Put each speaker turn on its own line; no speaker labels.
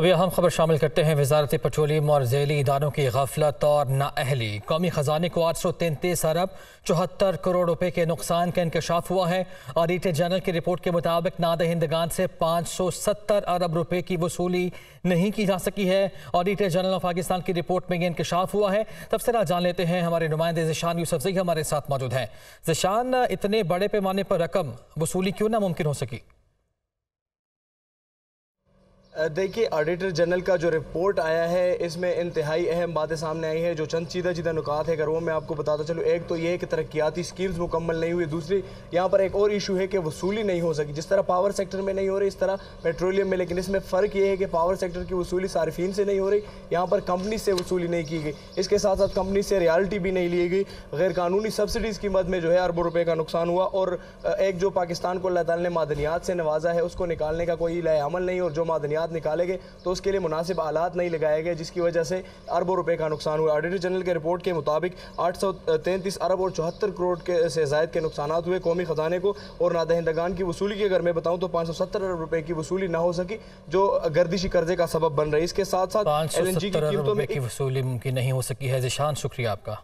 अभी अहम खबर शामिल करते हैं वजारत पेट्रोलियम और झैली इदारों की गफलत और नाअहली। कौमी ख़जाने को आठ सौ तैंतीस अरब चौहत्तर करोड़ रुपए के नुकसान का इंकशाफ हुआ है। ऑडिटर जनरल की रिपोर्ट के मुताबिक नादहिंदगान से पाँच सौ सत्तर अरब रुपए की वसूली नहीं की जा सकी है। ऑडिटर जनरल ऑफ़ पाकिस्तान की रिपोर्ट में यह इंकशाफ हुआ है। तफसरा जान लेते हैं हमारे नुमाइंदे जिशान यूसफ जई हमारे साथ मौजूद हैं। जिशान, इतने बड़े पैमाने पर रकम वसूली क्यों नामुमकिन हो सकी?
देखिए ऑडिटर जनरल का जो रिपोर्ट आया है, इसमें इंतहाई अहम बातें सामने आई है, जो चंद चीदा चीदा नुकात है, अगर वो मैं आपको बताता चलूँ, एक तो ये कि तरक्याती स्कीम्स मुकम्मल नहीं हुई, दूसरी, यहाँ पर एक और इशू है कि वसूली नहीं हो सकी, जिस तरह पावर सेक्टर में नहीं हो रही, इस तरह पेट्रोलियम में, लेकिन इसमें फ़र्क ये है कि पावर सेक्टर की वसूली सार्फिन से नहीं हो रही, यहाँ पर कंपनी से वसूली नहीं की गई, इसके साथ साथ कंपनी से रियाल्टी भी नहीं ली गई गैर कानूनी सब्सिडीज़ की मद में जो है अरबों रुपये का नुकसान हुआ, और एक जो पाकिस्तान को अल्लाह ताला ने मादनियात से नवाजा है, उसको निकालने का कोई अमल नहीं, और जो मादनियात निकाले गए तो उसके लिए मुनासिब आलात नहीं लगाए गए जिसकी वजह से अरबों रुपए का नुकसान हुआ। ऑडिटर जनरल के रिपोर्ट के मुताबिक आठ सौ तैंतीस अरब और चौहत्तर करोड़ के से जायद के नुकसान हुए कौमी ख़जाने को और नादहिंदगान की वसूली की अगर मैं बताऊँ तो पाँच सौ सत्तर अरब रुपए की वसूली ना हो सकी जो गर्दिशी कर्जे का सबब बन रही है। इसके साथ साथ
एल एन जी की कीमतों में वसूली मुमकिन नहीं हो सकी है। जिशान शुक्रिया आपका।